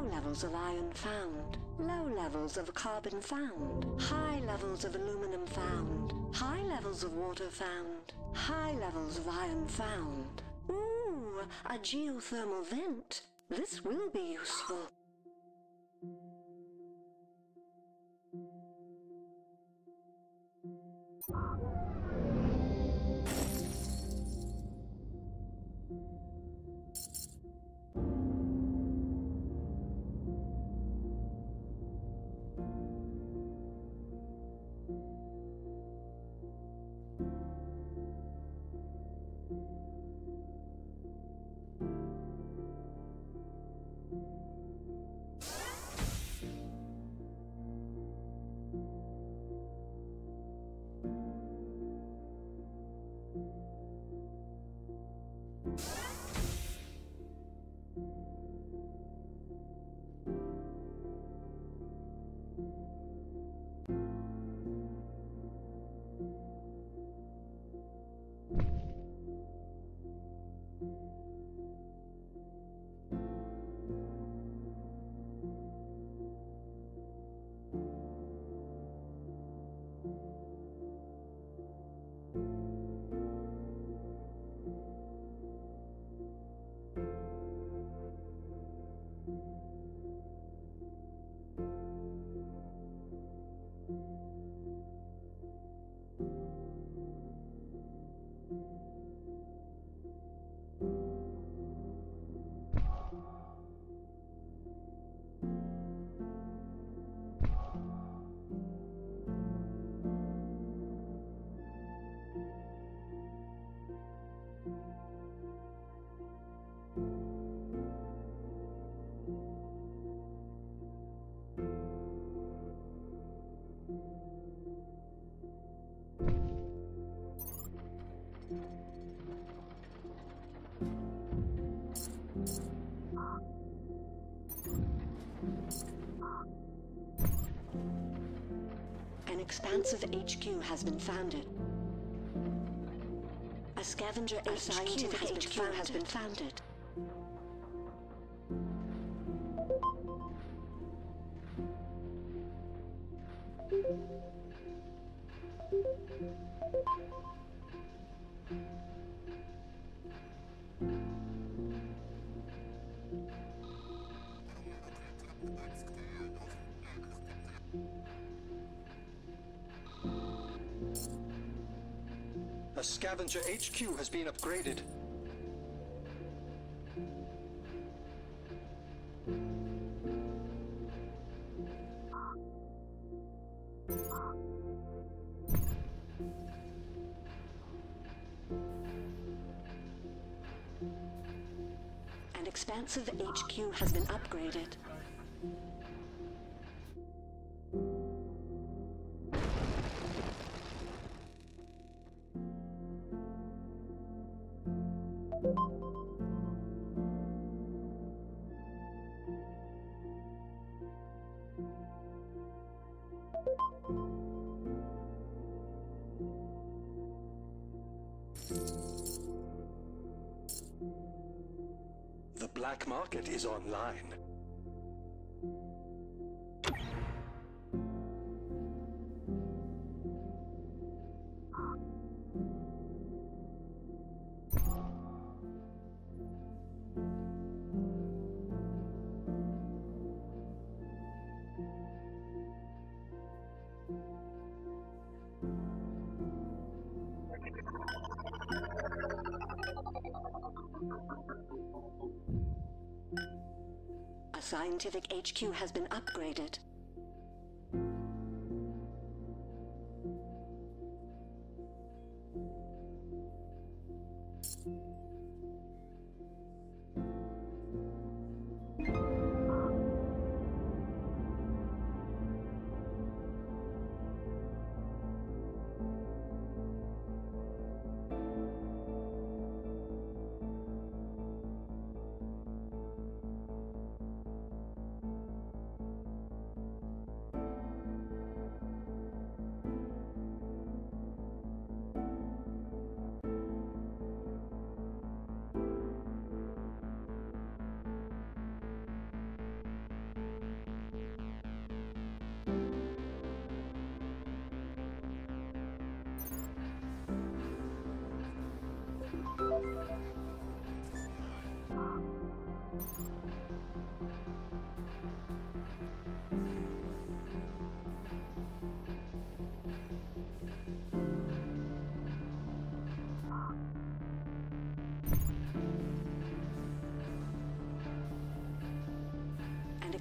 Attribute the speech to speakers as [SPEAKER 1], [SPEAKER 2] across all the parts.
[SPEAKER 1] Low levels of iron found. Low levels of carbon found. High levels of aluminum found. High levels of water found. High levels of iron found. Ooh, a geothermal vent. This will be useful. Expansive HQ has been founded. A scavenger a scientific HQ has been founded.
[SPEAKER 2] A scavenger HQ has been upgraded.
[SPEAKER 1] An expansive HQ has been upgraded.
[SPEAKER 2] Is online.
[SPEAKER 1] Scientific HQ has been upgraded.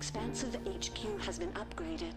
[SPEAKER 1] Expansive HQ has been upgraded.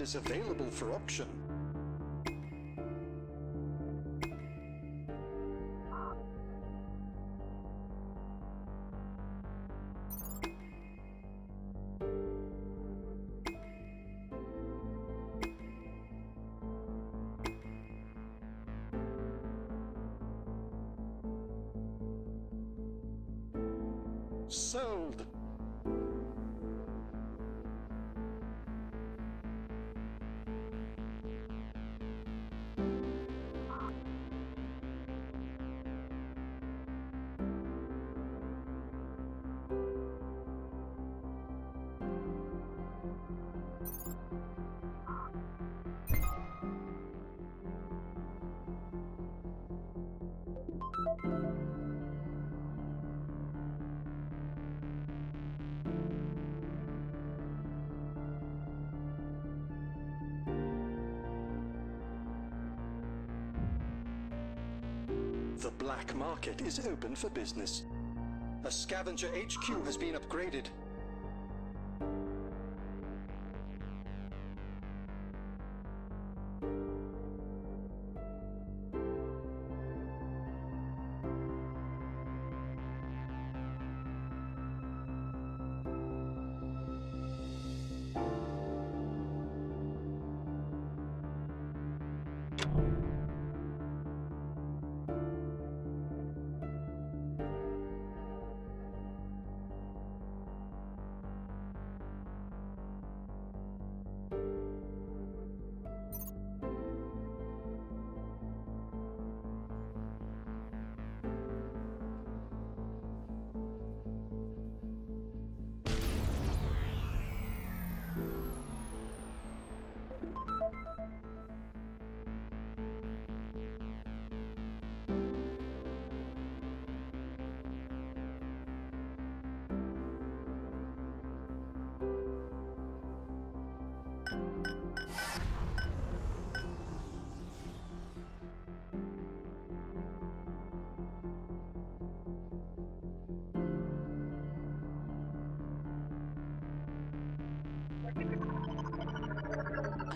[SPEAKER 2] Is available for auction. Sold. Black market is open for business. A scavenger HQ has been upgraded.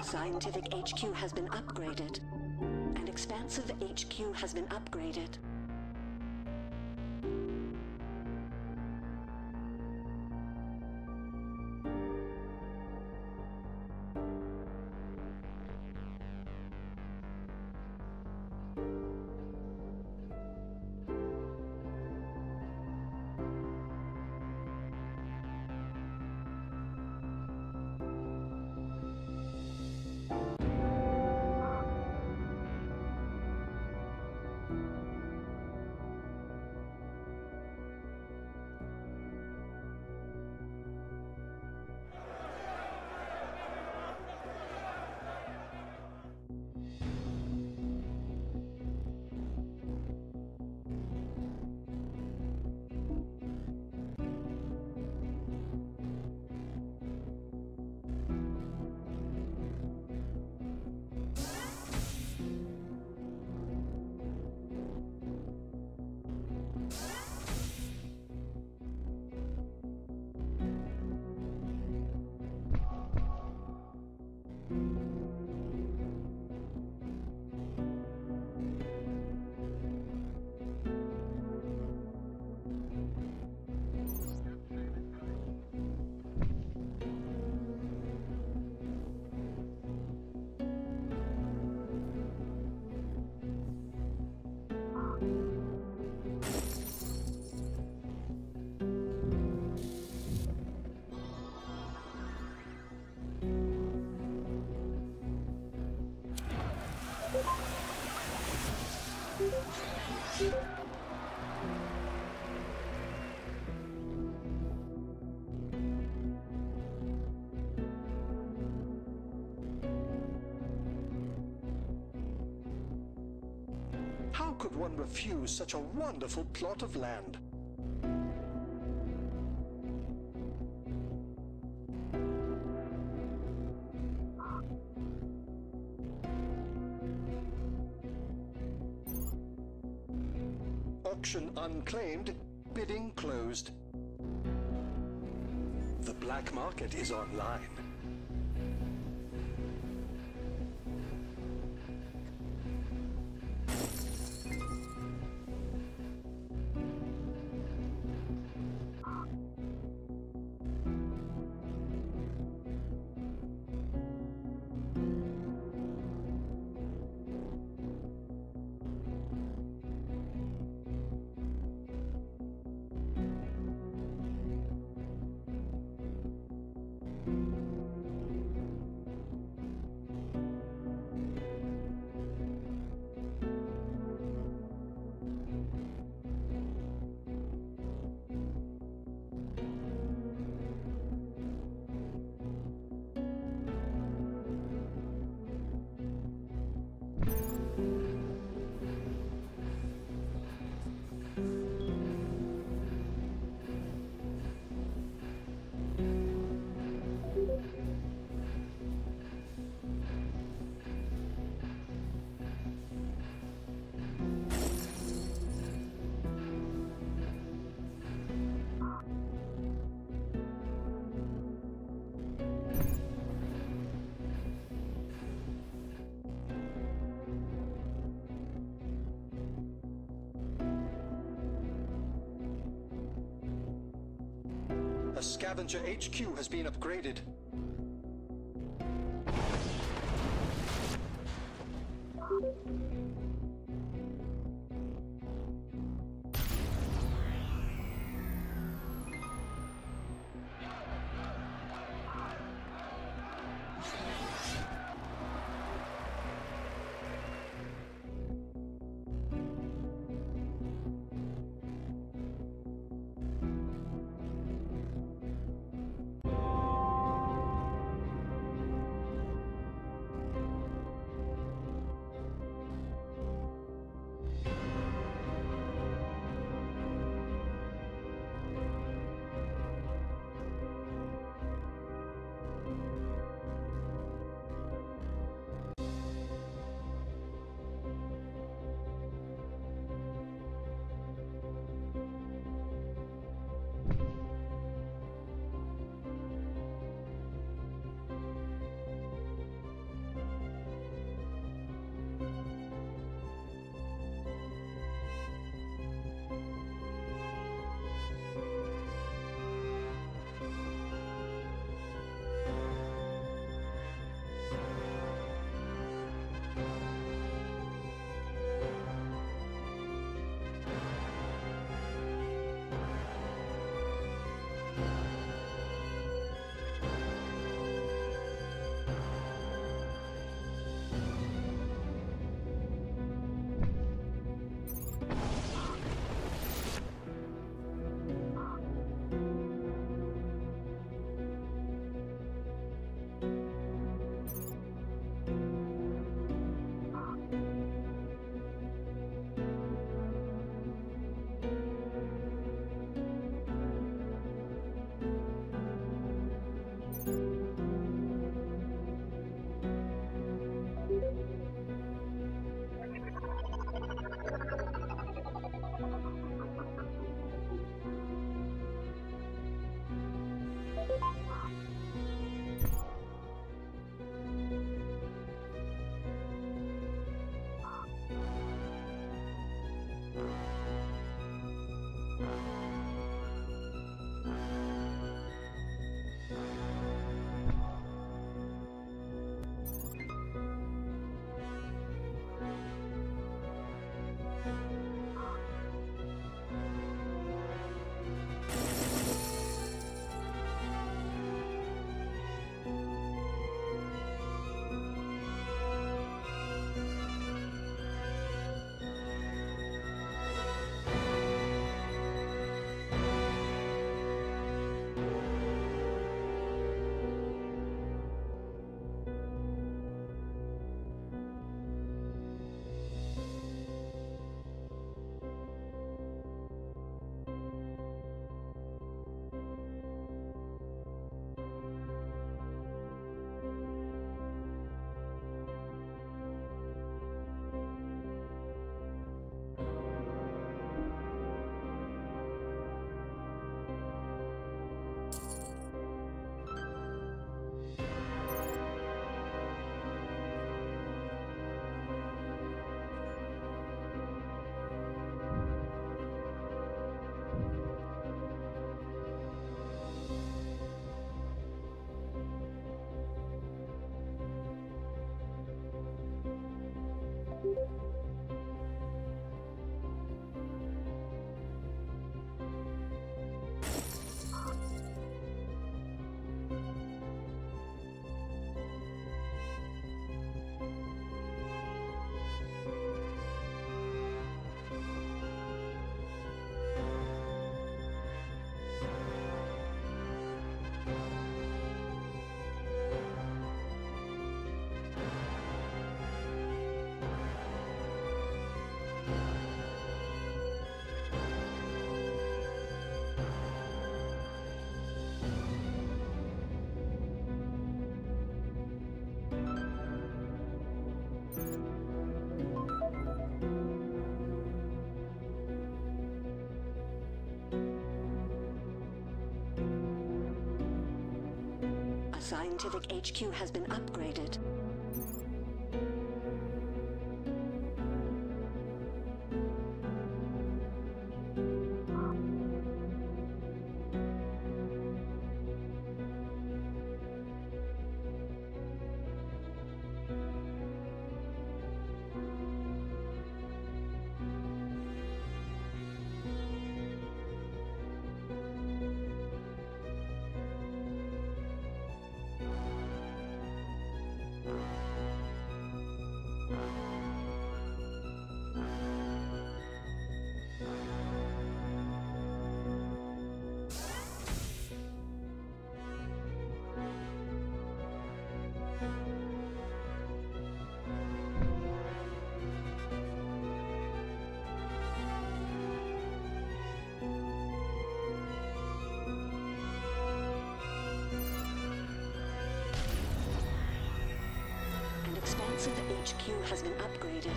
[SPEAKER 1] Scientific HQ has been upgraded. An expansive HQ has been upgraded.
[SPEAKER 2] One refuse such a wonderful plot of land? Auction unclaimed, bidding closed. The black market is online. Scavenger HQ has been upgraded.
[SPEAKER 1] Scientific HQ has been upgraded. Expansive HQ has been upgraded.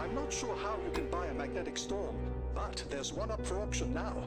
[SPEAKER 2] I'm not sure how you can buy a magnetic storm, but there's one up for auction now.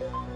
[SPEAKER 2] Bye.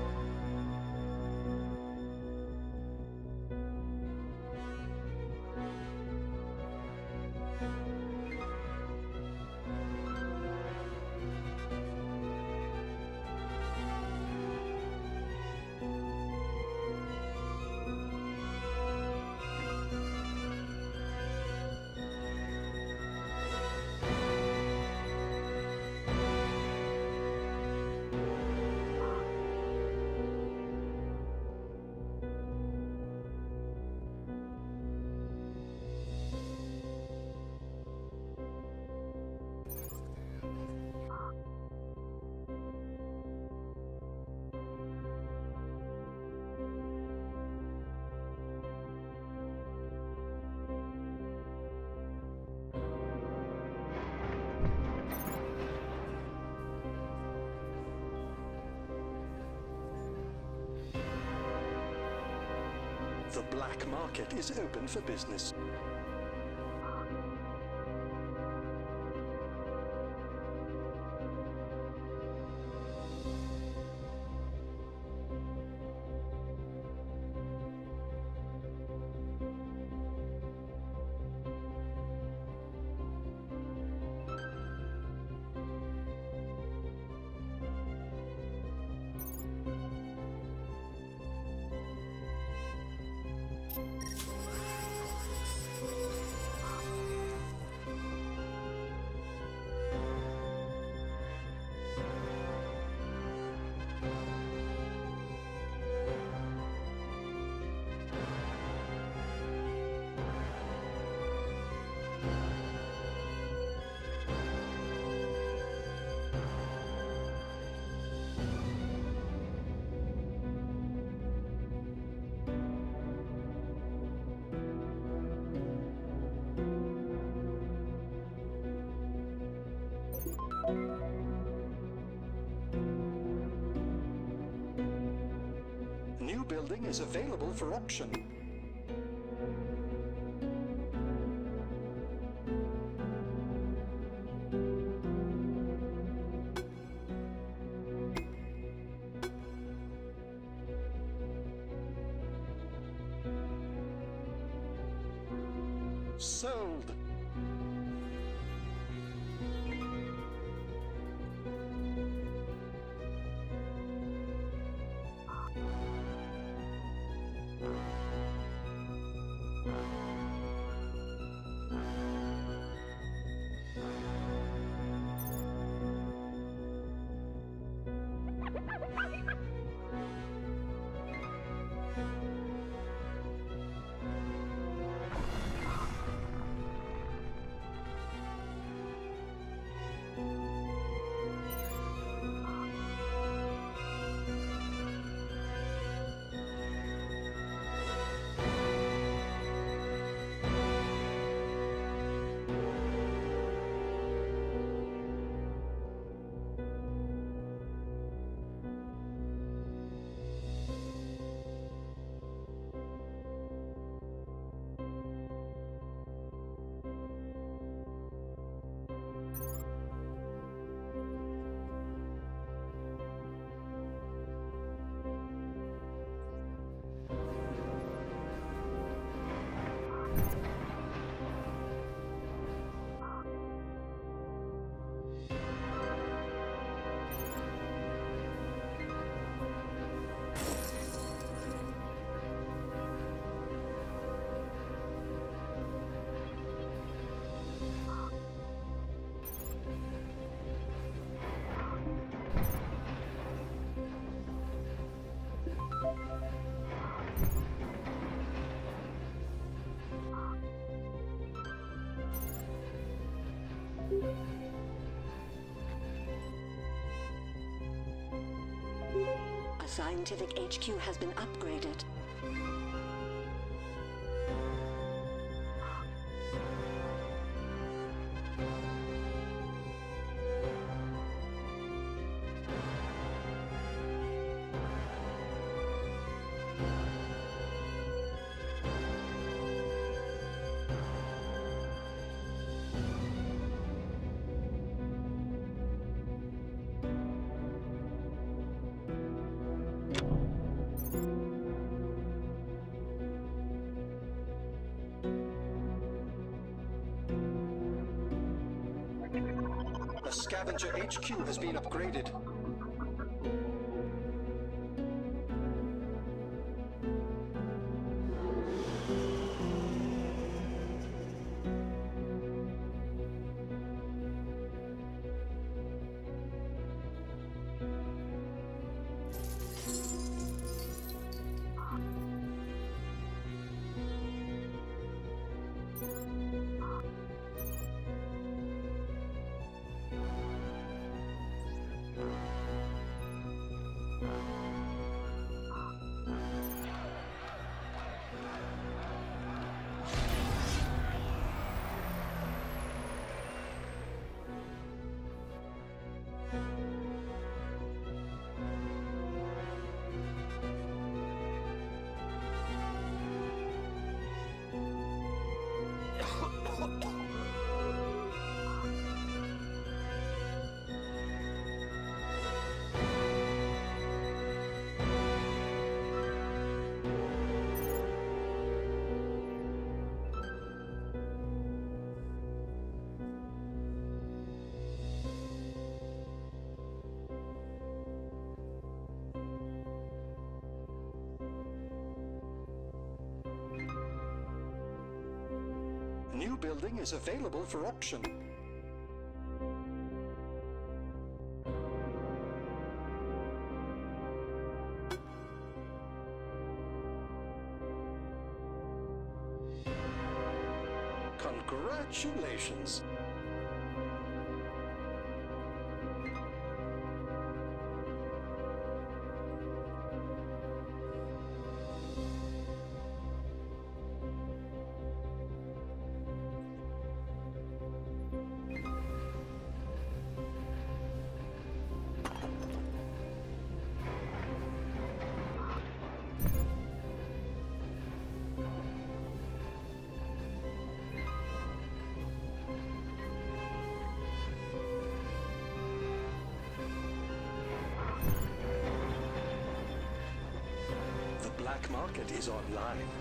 [SPEAKER 2] Black market is open for business. Building is available for auction.
[SPEAKER 1] Scientific HQ has been upgraded.
[SPEAKER 2] Scavenger HQ has been upgraded. Building is available for auction. Market is online.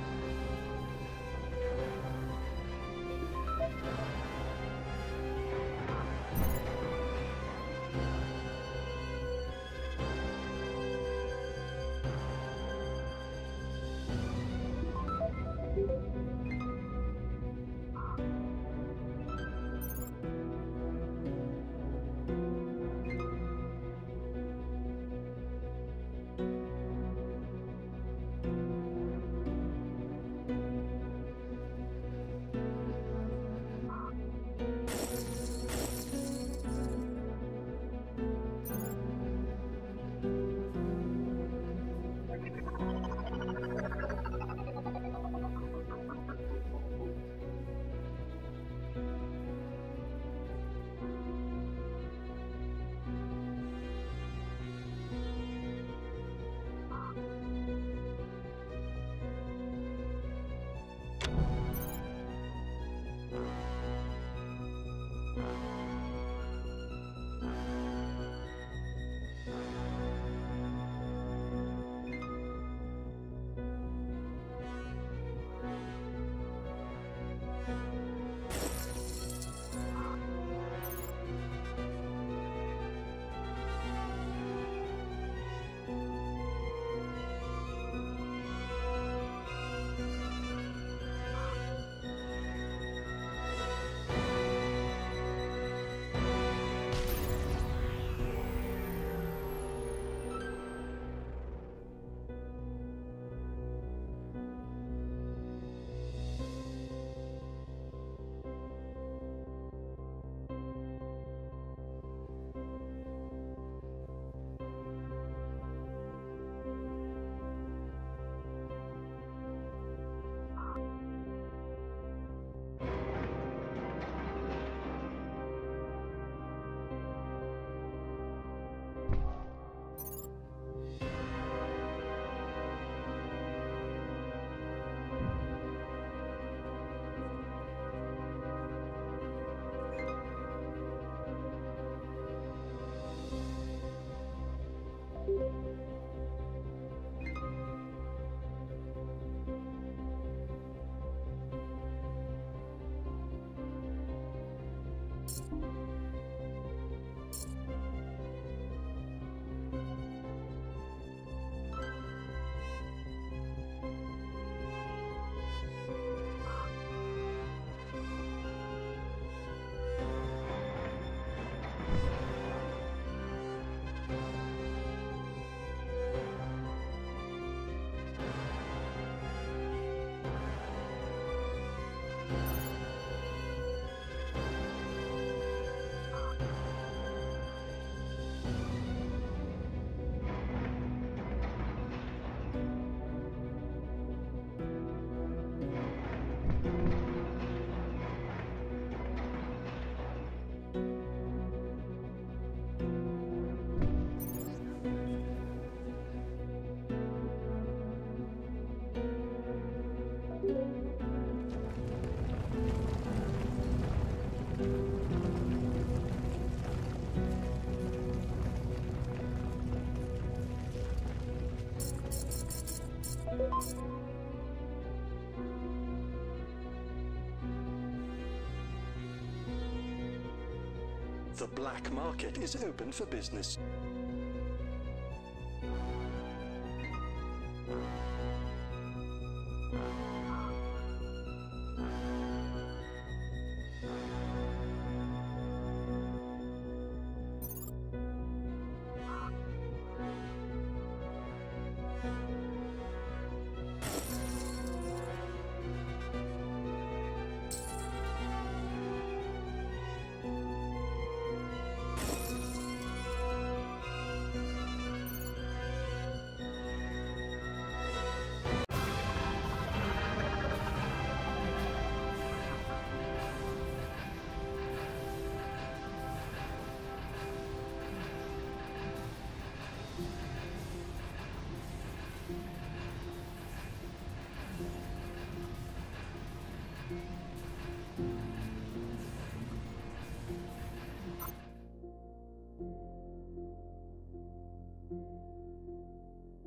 [SPEAKER 2] The black market is open for business.